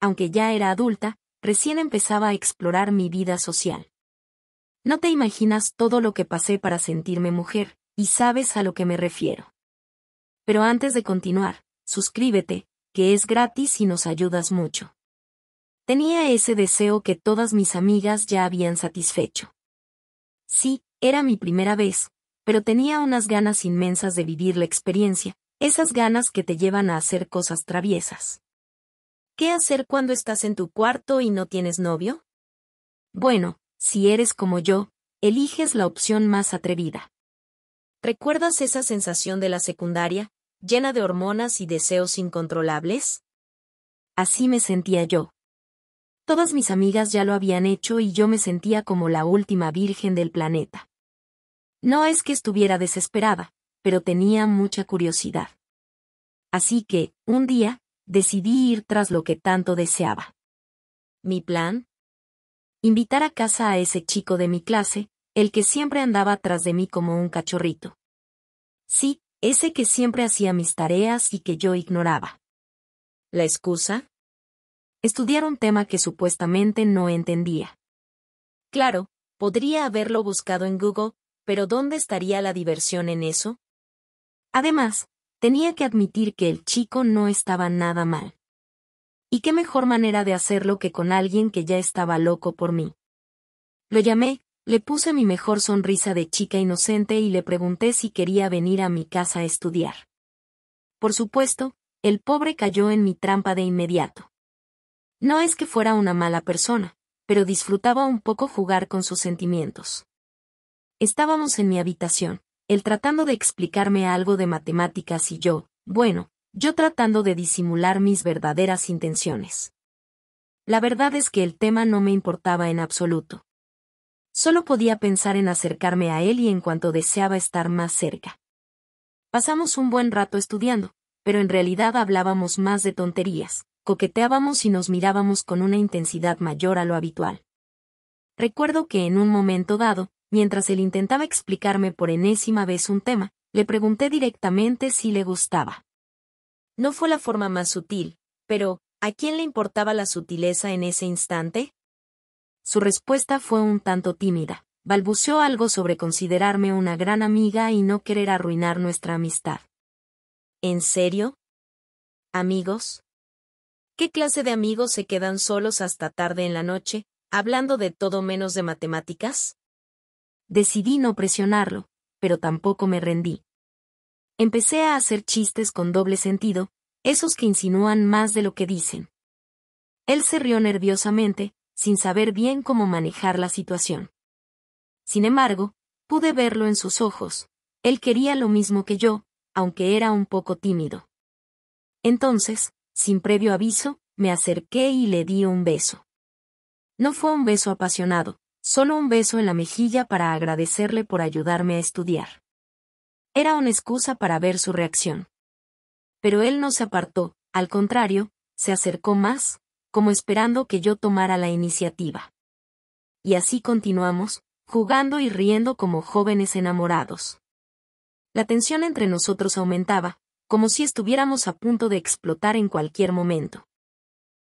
aunque ya era adulta, recién empezaba a explorar mi vida social. No te imaginas todo lo que pasé para sentirme mujer, y sabes a lo que me refiero. Pero antes de continuar, suscríbete, que es gratis y nos ayudas mucho. Tenía ese deseo que todas mis amigas ya habían satisfecho. Sí, era mi primera vez, pero tenía unas ganas inmensas de vivir la experiencia, esas ganas que te llevan a hacer cosas traviesas. ¿Qué hacer cuando estás en tu cuarto y no tienes novio? Bueno, si eres como yo, eliges la opción más atrevida. ¿Recuerdas esa sensación de la secundaria, llena de hormonas y deseos incontrolables? Así me sentía yo. Todas mis amigas ya lo habían hecho y yo me sentía como la última virgen del planeta. No es que estuviera desesperada, pero tenía mucha curiosidad. Así que, un día, decidí ir tras lo que tanto deseaba. Mi plan, Invitar a casa a ese chico de mi clase, el que siempre andaba tras de mí como un cachorrito. Sí, ese que siempre hacía mis tareas y que yo ignoraba. ¿La excusa? Estudiar un tema que supuestamente no entendía. Claro, podría haberlo buscado en Google, pero ¿dónde estaría la diversión en eso? Además, tenía que admitir que el chico no estaba nada mal. Y qué mejor manera de hacerlo que con alguien que ya estaba loco por mí. Lo llamé, le puse mi mejor sonrisa de chica inocente y le pregunté si quería venir a mi casa a estudiar. Por supuesto, el pobre cayó en mi trampa de inmediato. No es que fuera una mala persona, pero disfrutaba un poco jugar con sus sentimientos. Estábamos en mi habitación, él tratando de explicarme algo de matemáticas y yo, bueno, yo tratando de disimular mis verdaderas intenciones. La verdad es que el tema no me importaba en absoluto. Solo podía pensar en acercarme a él y en cuanto deseaba estar más cerca. Pasamos un buen rato estudiando, pero en realidad hablábamos más de tonterías, coqueteábamos y nos mirábamos con una intensidad mayor a lo habitual. Recuerdo que en un momento dado, mientras él intentaba explicarme por enésima vez un tema, le pregunté directamente si le gustaba. No fue la forma más sutil, pero, ¿a quién le importaba la sutileza en ese instante? Su respuesta fue un tanto tímida. Balbuceó algo sobre considerarme una gran amiga y no querer arruinar nuestra amistad. ¿En serio? ¿Amigos? ¿Qué clase de amigos se quedan solos hasta tarde en la noche, hablando de todo menos de matemáticas? Decidí no presionarlo, pero tampoco me rendí. Empecé a hacer chistes con doble sentido, esos que insinúan más de lo que dicen. Él se rió nerviosamente, sin saber bien cómo manejar la situación. Sin embargo, pude verlo en sus ojos. Él quería lo mismo que yo, aunque era un poco tímido. Entonces, sin previo aviso, me acerqué y le di un beso. No fue un beso apasionado, solo un beso en la mejilla para agradecerle por ayudarme a estudiar. Era una excusa para ver su reacción. Pero él no se apartó, al contrario, se acercó más, como esperando que yo tomara la iniciativa. Y así continuamos, jugando y riendo como jóvenes enamorados. La tensión entre nosotros aumentaba, como si estuviéramos a punto de explotar en cualquier momento.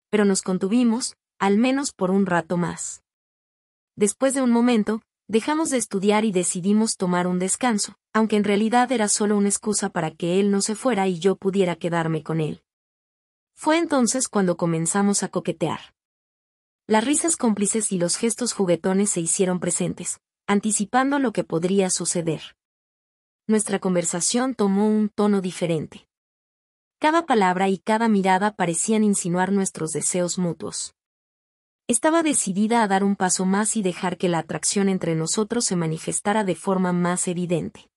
Pero nos contuvimos, al menos por un rato más. Después de un momento, dejamos de estudiar y decidimos tomar un descanso, aunque en realidad era solo una excusa para que él no se fuera y yo pudiera quedarme con él. Fue entonces cuando comenzamos a coquetear. Las risas cómplices y los gestos juguetones se hicieron presentes, anticipando lo que podría suceder. Nuestra conversación tomó un tono diferente. Cada palabra y cada mirada parecían insinuar nuestros deseos mutuos. Estaba decidida a dar un paso más y dejar que la atracción entre nosotros se manifestara de forma más evidente.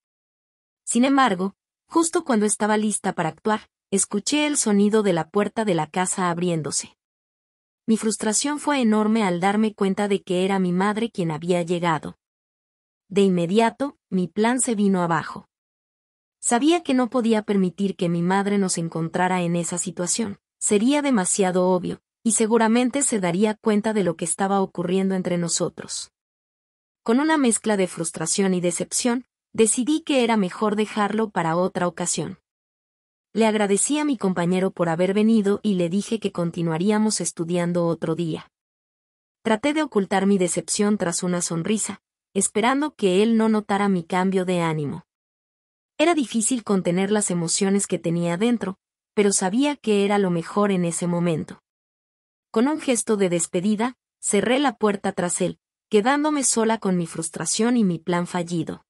Sin embargo, justo cuando estaba lista para actuar, escuché el sonido de la puerta de la casa abriéndose. Mi frustración fue enorme al darme cuenta de que era mi madre quien había llegado. De inmediato, mi plan se vino abajo. Sabía que no podía permitir que mi madre nos encontrara en esa situación. Sería demasiado obvio, y seguramente se daría cuenta de lo que estaba ocurriendo entre nosotros. Con una mezcla de frustración y decepción, decidí que era mejor dejarlo para otra ocasión. Le agradecí a mi compañero por haber venido y le dije que continuaríamos estudiando otro día. Traté de ocultar mi decepción tras una sonrisa, esperando que él no notara mi cambio de ánimo. Era difícil contener las emociones que tenía dentro, pero sabía que era lo mejor en ese momento. Con un gesto de despedida, cerré la puerta tras él, quedándome sola con mi frustración y mi plan fallido.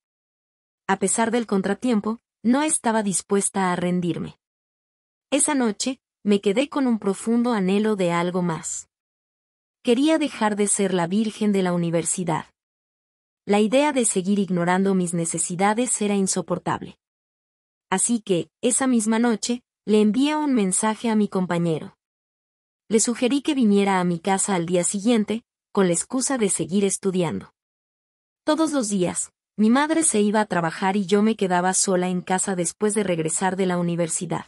A pesar del contratiempo, no estaba dispuesta a rendirme. Esa noche, me quedé con un profundo anhelo de algo más. Quería dejar de ser la virgen de la universidad. La idea de seguir ignorando mis necesidades era insoportable. Así que, esa misma noche, le envié un mensaje a mi compañero. Le sugerí que viniera a mi casa al día siguiente, con la excusa de seguir estudiando. Todos los días, mi madre se iba a trabajar y yo me quedaba sola en casa después de regresar de la universidad.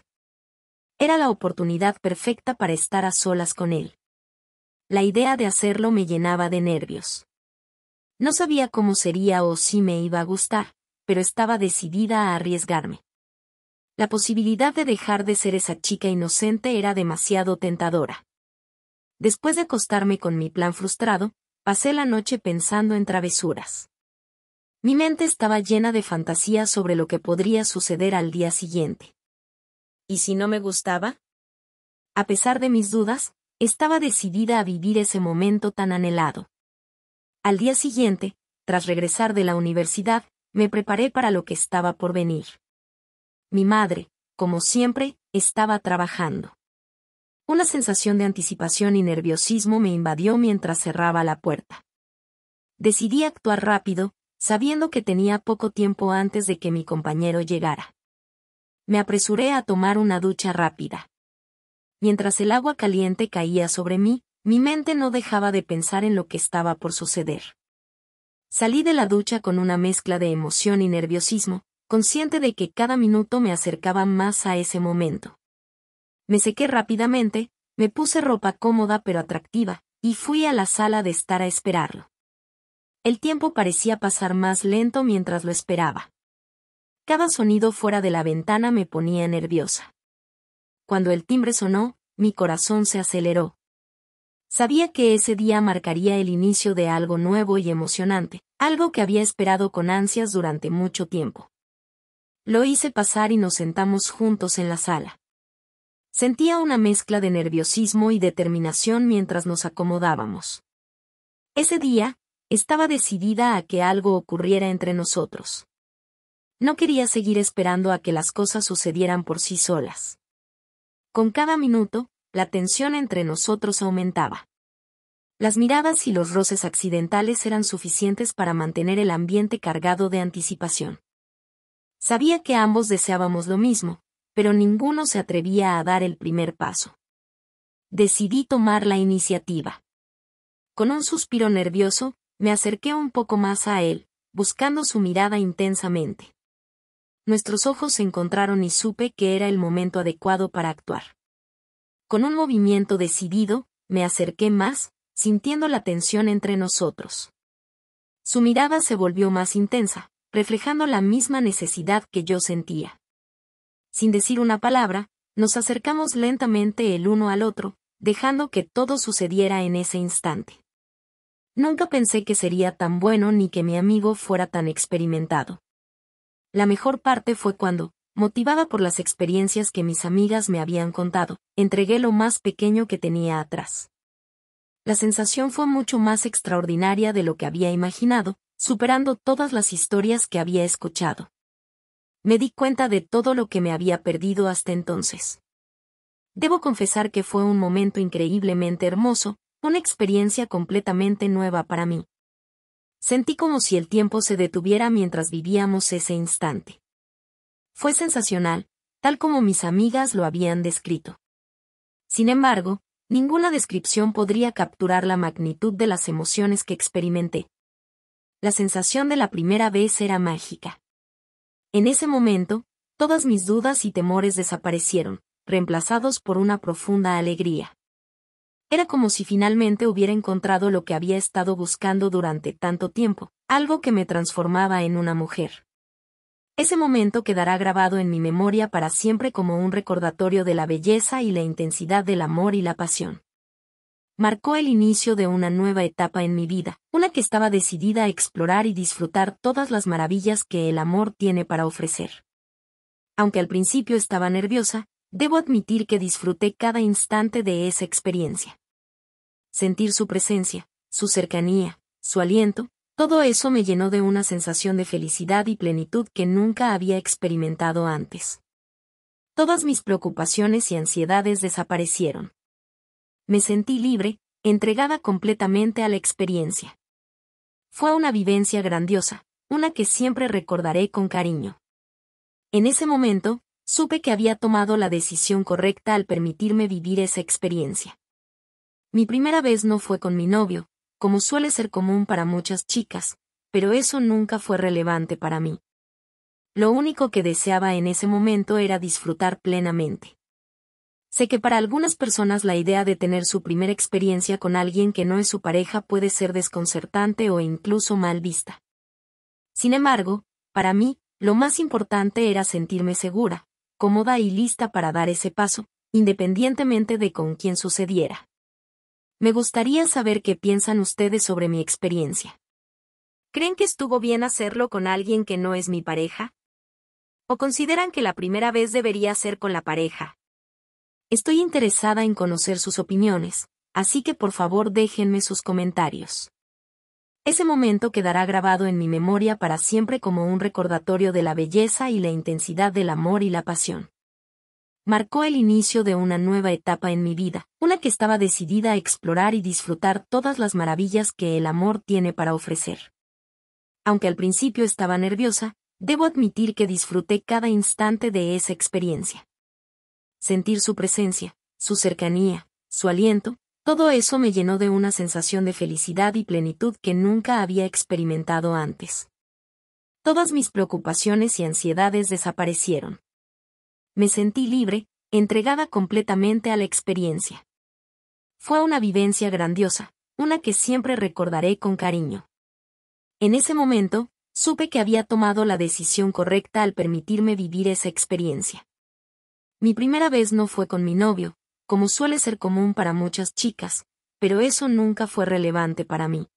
Era la oportunidad perfecta para estar a solas con él. La idea de hacerlo me llenaba de nervios. No sabía cómo sería o si me iba a gustar, pero estaba decidida a arriesgarme. La posibilidad de dejar de ser esa chica inocente era demasiado tentadora. Después de acostarme con mi plan frustrado, pasé la noche pensando en travesuras. Mi mente estaba llena de fantasías sobre lo que podría suceder al día siguiente. ¿Y si no me gustaba? A pesar de mis dudas, estaba decidida a vivir ese momento tan anhelado. Al día siguiente, tras regresar de la universidad, me preparé para lo que estaba por venir. Mi madre, como siempre, estaba trabajando. Una sensación de anticipación y nerviosismo me invadió mientras cerraba la puerta. Decidí actuar rápido, sabiendo que tenía poco tiempo antes de que mi compañero llegara. Me apresuré a tomar una ducha rápida. Mientras el agua caliente caía sobre mí, mi mente no dejaba de pensar en lo que estaba por suceder. Salí de la ducha con una mezcla de emoción y nerviosismo, consciente de que cada minuto me acercaba más a ese momento. Me sequé rápidamente, me puse ropa cómoda pero atractiva, y fui a la sala de estar a esperarlo. El tiempo parecía pasar más lento mientras lo esperaba. Cada sonido fuera de la ventana me ponía nerviosa. Cuando el timbre sonó, mi corazón se aceleró. Sabía que ese día marcaría el inicio de algo nuevo y emocionante, algo que había esperado con ansias durante mucho tiempo. Lo hice pasar y nos sentamos juntos en la sala. Sentía una mezcla de nerviosismo y determinación mientras nos acomodábamos. Ese día, estaba decidida a que algo ocurriera entre nosotros. No quería seguir esperando a que las cosas sucedieran por sí solas. Con cada minuto, la tensión entre nosotros aumentaba. Las miradas y los roces accidentales eran suficientes para mantener el ambiente cargado de anticipación. Sabía que ambos deseábamos lo mismo, pero ninguno se atrevía a dar el primer paso. Decidí tomar la iniciativa. Con un suspiro nervioso, me acerqué un poco más a él, buscando su mirada intensamente. Nuestros ojos se encontraron y supe que era el momento adecuado para actuar. Con un movimiento decidido, me acerqué más, sintiendo la tensión entre nosotros. Su mirada se volvió más intensa, reflejando la misma necesidad que yo sentía. Sin decir una palabra, nos acercamos lentamente el uno al otro, dejando que todo sucediera en ese instante. Nunca pensé que sería tan bueno ni que mi amigo fuera tan experimentado. La mejor parte fue cuando, motivada por las experiencias que mis amigas me habían contado, entregué lo más pequeño que tenía atrás. La sensación fue mucho más extraordinaria de lo que había imaginado, superando todas las historias que había escuchado. Me di cuenta de todo lo que me había perdido hasta entonces. Debo confesar que fue un momento increíblemente hermoso, una experiencia completamente nueva para mí. Sentí como si el tiempo se detuviera mientras vivíamos ese instante. Fue sensacional, tal como mis amigas lo habían descrito. Sin embargo, ninguna descripción podría capturar la magnitud de las emociones que experimenté la sensación de la primera vez era mágica. En ese momento, todas mis dudas y temores desaparecieron, reemplazados por una profunda alegría. Era como si finalmente hubiera encontrado lo que había estado buscando durante tanto tiempo, algo que me transformaba en una mujer. Ese momento quedará grabado en mi memoria para siempre como un recordatorio de la belleza y la intensidad del amor y la pasión. Marcó el inicio de una nueva etapa en mi vida, una que estaba decidida a explorar y disfrutar todas las maravillas que el amor tiene para ofrecer. Aunque al principio estaba nerviosa, debo admitir que disfruté cada instante de esa experiencia. Sentir su presencia, su cercanía, su aliento, todo eso me llenó de una sensación de felicidad y plenitud que nunca había experimentado antes. Todas mis preocupaciones y ansiedades desaparecieron. Me sentí libre, entregada completamente a la experiencia. Fue una vivencia grandiosa, una que siempre recordaré con cariño. En ese momento, supe que había tomado la decisión correcta al permitirme vivir esa experiencia. Mi primera vez no fue con mi novio, como suele ser común para muchas chicas, pero eso nunca fue relevante para mí. Lo único que deseaba en ese momento era disfrutar plenamente. Sé que para algunas personas la idea de tener su primera experiencia con alguien que no es su pareja puede ser desconcertante o incluso mal vista. Sin embargo, para mí, lo más importante era sentirme segura, cómoda y lista para dar ese paso, independientemente de con quién sucediera. Me gustaría saber qué piensan ustedes sobre mi experiencia. ¿Creen que estuvo bien hacerlo con alguien que no es mi pareja? ¿O consideran que la primera vez debería ser con la pareja? Estoy interesada en conocer sus opiniones, así que por favor déjenme sus comentarios. Ese momento quedará grabado en mi memoria para siempre como un recordatorio de la belleza y la intensidad del amor y la pasión marcó el inicio de una nueva etapa en mi vida, una que estaba decidida a explorar y disfrutar todas las maravillas que el amor tiene para ofrecer. Aunque al principio estaba nerviosa, debo admitir que disfruté cada instante de esa experiencia. Sentir su presencia, su cercanía, su aliento, todo eso me llenó de una sensación de felicidad y plenitud que nunca había experimentado antes. Todas mis preocupaciones y ansiedades desaparecieron me sentí libre, entregada completamente a la experiencia. Fue una vivencia grandiosa, una que siempre recordaré con cariño. En ese momento, supe que había tomado la decisión correcta al permitirme vivir esa experiencia. Mi primera vez no fue con mi novio, como suele ser común para muchas chicas, pero eso nunca fue relevante para mí.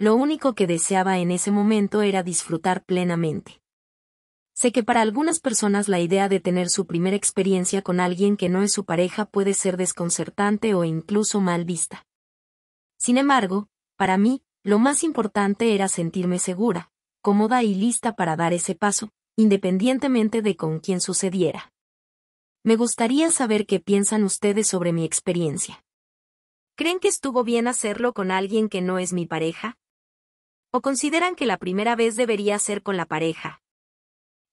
Lo único que deseaba en ese momento era disfrutar plenamente. Sé que para algunas personas la idea de tener su primera experiencia con alguien que no es su pareja puede ser desconcertante o incluso mal vista. Sin embargo, para mí, lo más importante era sentirme segura, cómoda y lista para dar ese paso, independientemente de con quién sucediera. Me gustaría saber qué piensan ustedes sobre mi experiencia. ¿Creen que estuvo bien hacerlo con alguien que no es mi pareja? ¿O consideran que la primera vez debería ser con la pareja?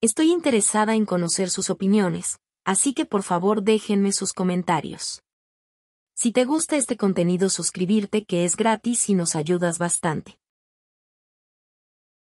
Estoy interesada en conocer sus opiniones, así que por favor déjenme sus comentarios. Si te gusta este contenido suscribirte que es gratis y nos ayudas bastante.